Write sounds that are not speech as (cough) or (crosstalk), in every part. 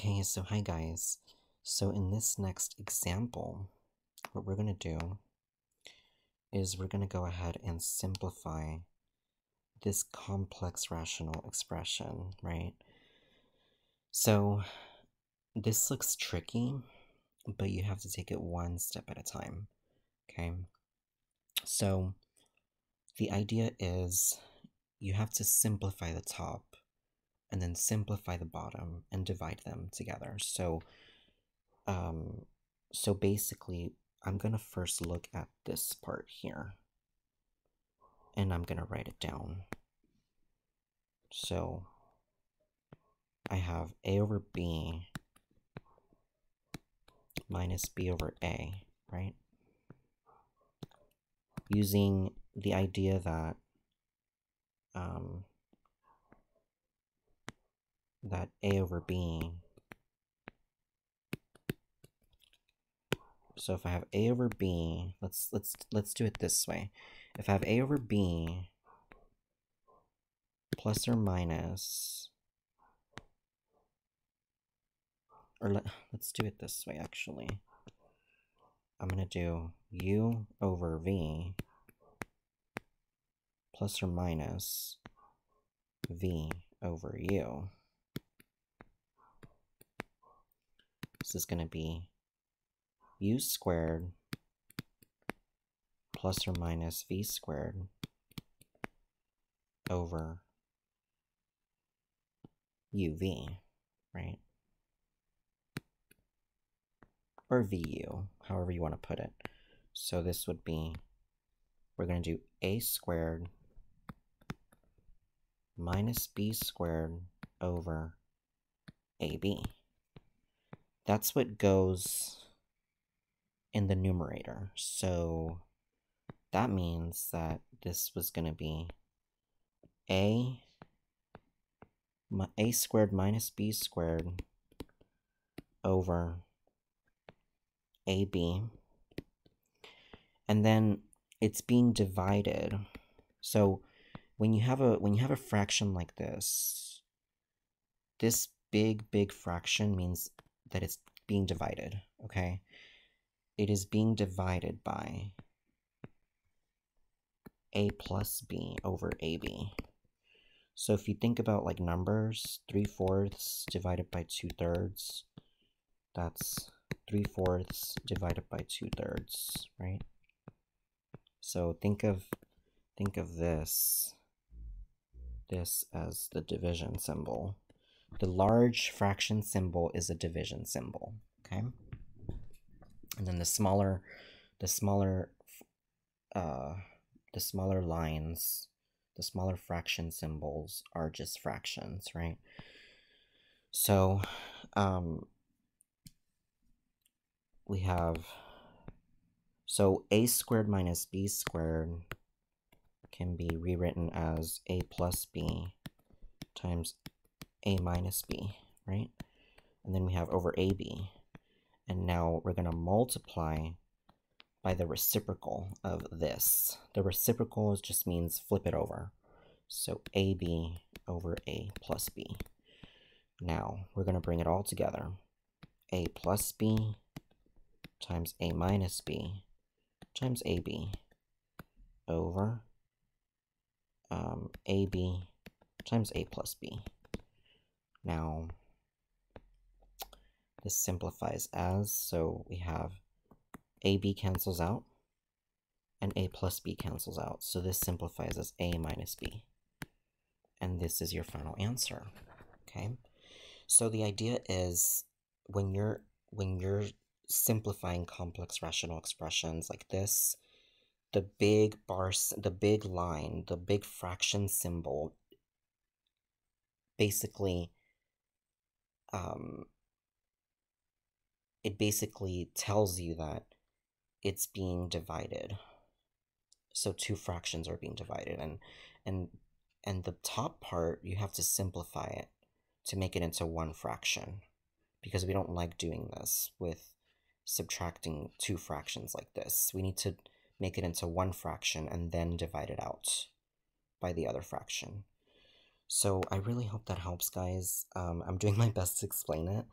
Okay, so hi guys. So in this next example, what we're going to do is we're going to go ahead and simplify this complex rational expression, right? So this looks tricky, but you have to take it one step at a time, okay? So the idea is you have to simplify the top and then simplify the bottom and divide them together. So, um, so basically, I'm going to first look at this part here and I'm going to write it down. So I have a over b minus b over a, right? Using the idea that um, that a over b. So if I have a over b let's let's let's do it this way. If I have a over b plus or minus or let, let's do it this way actually. I'm gonna do u over v plus or minus v over u Is going to be u squared plus or minus v squared over uv, right? Or vu, however you want to put it. So this would be, we're going to do a squared minus b squared over ab. That's what goes in the numerator. So that means that this was going to be a a squared minus b squared over ab and then it's being divided so when you have a when you have a fraction like this this big big fraction means that it's being divided, okay? It is being divided by a plus b over ab. So if you think about like numbers, 3 fourths divided by 2 thirds, that's 3 fourths divided by 2 thirds, right? So think of think of this this as the division symbol. The large fraction symbol is a division symbol, okay? And then the smaller, the smaller, uh, the smaller lines, the smaller fraction symbols are just fractions, right? So, um, we have, so a squared minus b squared can be rewritten as a plus b times a minus b, right? And then we have over ab. And now we're going to multiply by the reciprocal of this. The reciprocal just means flip it over. So ab over a plus b. Now we're going to bring it all together. a plus b times a minus b times ab over um, ab times a plus b. Now, this simplifies as, so we have AB cancels out, and A plus B cancels out. So this simplifies as A minus B. And this is your final answer, okay? So the idea is when you're when you're simplifying complex rational expressions like this, the big bar, the big line, the big fraction symbol basically um, it basically tells you that it's being divided. So two fractions are being divided, and and and the top part you have to simplify it to make it into one fraction, because we don't like doing this with subtracting two fractions like this. We need to make it into one fraction and then divide it out by the other fraction. So I really hope that helps, guys. Um, I'm doing (laughs) my best to explain it.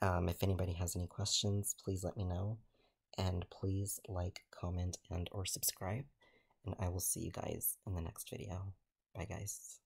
Um, if anybody has any questions, please let me know. And please like, comment, and or subscribe. And I will see you guys in the next video. Bye, guys.